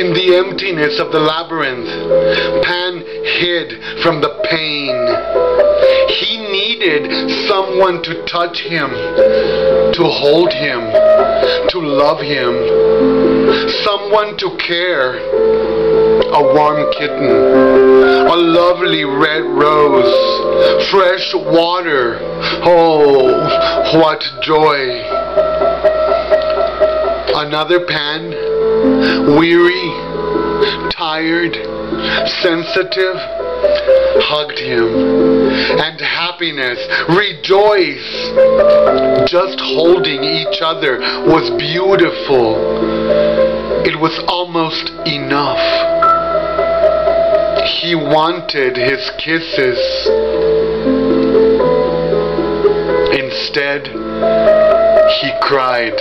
emptiness of the labyrinth, Pan hid from the pain. He needed someone to touch him, to hold him, to love him, someone to care. A warm kitten, a lovely red rose, fresh water. Oh, what joy! Another pan, weary, tired, sensitive, hugged him. And happiness, rejoice. Just holding each other was beautiful. It was almost enough. He wanted his kisses. Instead, he cried.